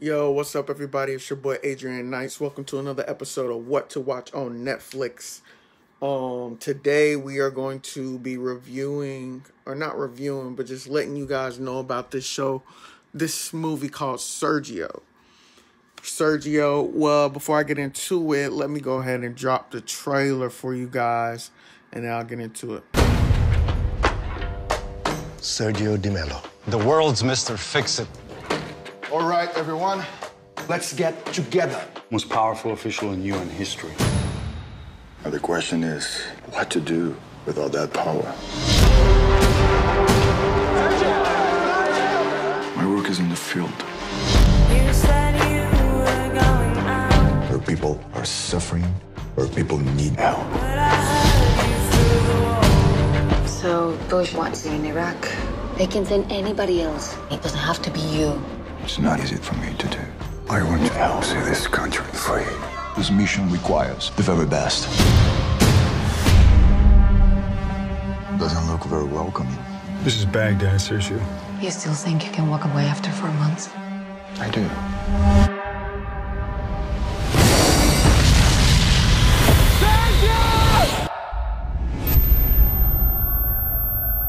Yo, what's up, everybody? It's your boy Adrian Nyce. Welcome to another episode of What to Watch on Netflix. Um, today we are going to be reviewing, or not reviewing, but just letting you guys know about this show, this movie called Sergio. Sergio. Well, before I get into it, let me go ahead and drop the trailer for you guys, and then I'll get into it. Sergio De Mello. The world's Mr. Fix-It. All right, everyone, let's get together. Most powerful official in UN history. Now the question is, what to do with all that power? My work is in the field. You said you were going out, Where people are suffering, where people need help. but I heard you through the wall. So Bush wants you in Iraq. They can send anybody else. It doesn't have to be you. It's not easy for me to do. I want to help see this country free. This mission requires the very best. Doesn't look very welcoming. This is Baghdad, Sergio. You still think you can walk away after four months? I do.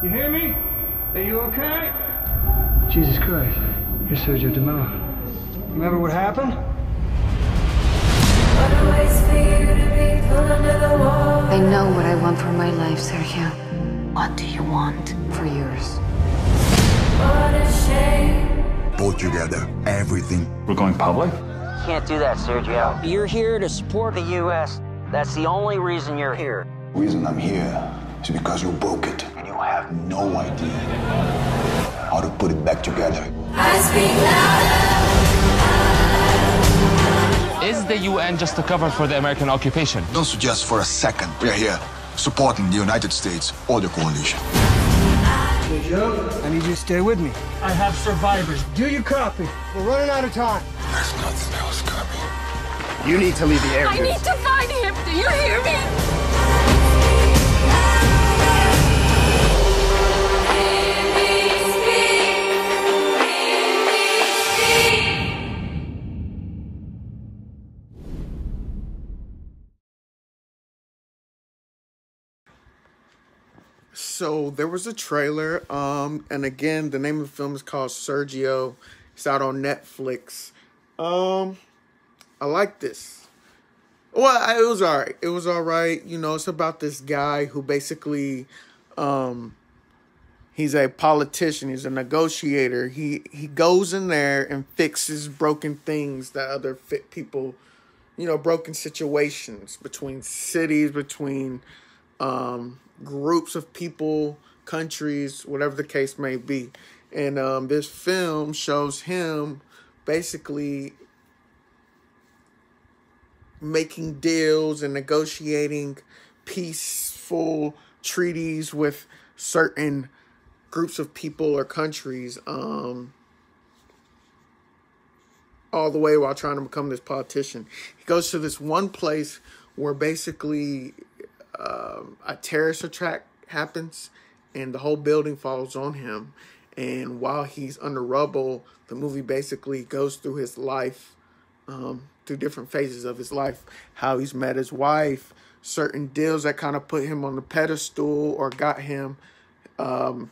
You hear me? Are you okay? Jesus Christ. You're Sergio De Mello. Remember what happened? What a waste for you to be pulled under the wall. I know what I want for my life, Sergio. What do you want for yours? What a shame. Pull together everything. We're going public? Can't do that, Sergio. You're here to support the U.S. That's the only reason you're here. The reason I'm here is because you broke it and you have no idea how to put it back together. I speak. Is the UN just a cover for the American occupation? Don't suggest for a second we're here supporting the United States or the coalition. Hey, I need you to stay with me. I have survivors. Do you copy? We're running out of time. There's nothing else coming. You need to leave the area. I need to find him. Do you hear me? So there was a trailer, um, and again, the name of the film is called Sergio. It's out on Netflix. Um, I like this. Well, I- it was alright. It was alright. You know, it's about this guy who basically, um, he's a politician. He's a negotiator. He he goes in there and fixes broken things that other fit people, you know, broken situations between cities, between um, groups of people, countries, whatever the case may be. And um, this film shows him basically making deals and negotiating peaceful treaties with certain groups of people or countries um, all the way while trying to become this politician. He goes to this one place where basically um, a terrorist attack happens and the whole building falls on him. And while he's under rubble, the movie basically goes through his life, um, through different phases of his life, how he's met his wife, certain deals that kind of put him on the pedestal or got him, um,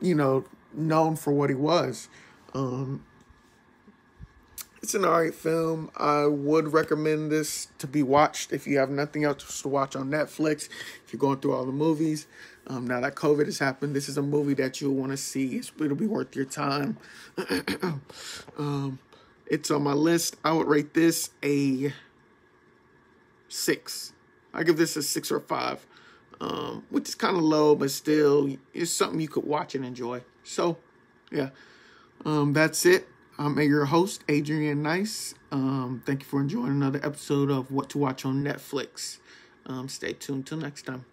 you know, known for what he was. Um, it's an alright film. I would recommend this to be watched if you have nothing else to watch on Netflix. If you're going through all the movies, um, now that COVID has happened, this is a movie that you'll want to see. It's, it'll be worth your time. um, it's on my list. I would rate this a six. I give this a six or five, um, which is kind of low, but still, it's something you could watch and enjoy. So, yeah, um, that's it. I'm your host, Adrian Nyce. Um, thank you for enjoying another episode of What to Watch on Netflix. Um, stay tuned till next time.